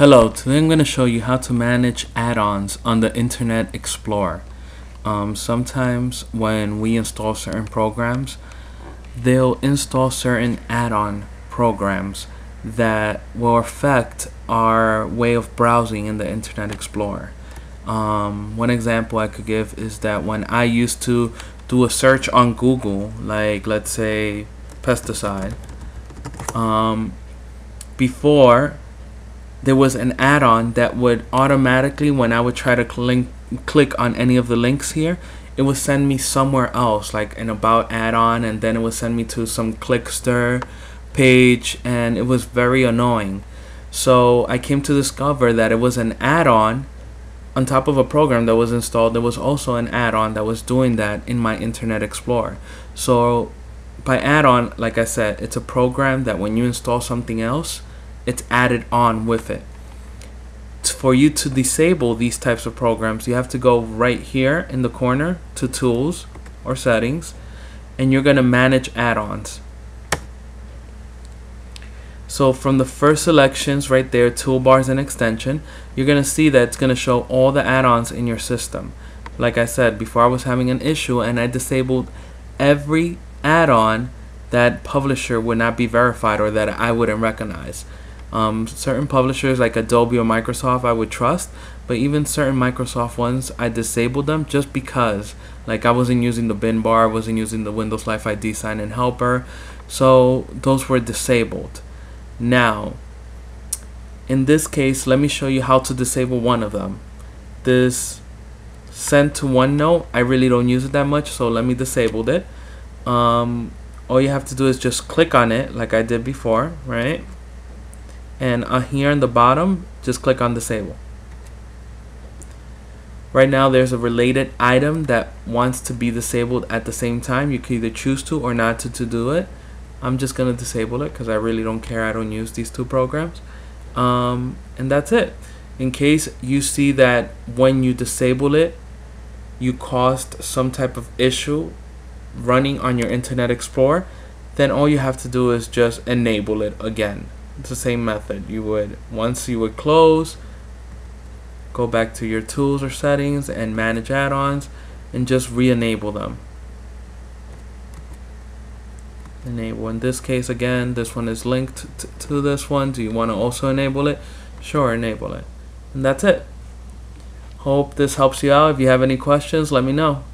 Hello, today I'm going to show you how to manage add-ons on the Internet Explorer. Um, sometimes when we install certain programs, they'll install certain add-on programs that will affect our way of browsing in the Internet Explorer. Um, one example I could give is that when I used to do a search on Google, like let's say pesticide, um, before there was an add-on that would automatically when I would try to cl click on any of the links here it would send me somewhere else like an about add-on and then it would send me to some Clickster page and it was very annoying. So I came to discover that it was an add-on on top of a program that was installed there was also an add-on that was doing that in my Internet Explorer. So by add-on like I said it's a program that when you install something else it's added on with it. For you to disable these types of programs, you have to go right here in the corner to Tools or Settings, and you're going to manage add-ons. So from the first selections right there, toolbars and extension, you're going to see that it's going to show all the add-ons in your system. Like I said, before I was having an issue and I disabled every add-on that publisher would not be verified or that I wouldn't recognize. Um, certain publishers like Adobe or Microsoft I would trust, but even certain Microsoft ones I disabled them just because like I wasn't using the Bing Bar, I wasn't using the Windows Live ID sign in helper, so those were disabled. Now, in this case, let me show you how to disable one of them. This send to OneNote, I really don't use it that much, so let me disable it. Um, all you have to do is just click on it like I did before, right? And uh, here in the bottom just click on disable. Right now there's a related item that wants to be disabled at the same time. You can either choose to or not to, to do it. I'm just gonna disable it because I really don't care. I don't use these two programs. Um, and that's it. In case you see that when you disable it you caused some type of issue running on your Internet Explorer then all you have to do is just enable it again it's the same method. You would, once you would close, go back to your tools or settings and manage add-ons and just re-enable them. Enable. In this case, again, this one is linked to this one. Do you want to also enable it? Sure, enable it. And that's it. Hope this helps you out. If you have any questions, let me know.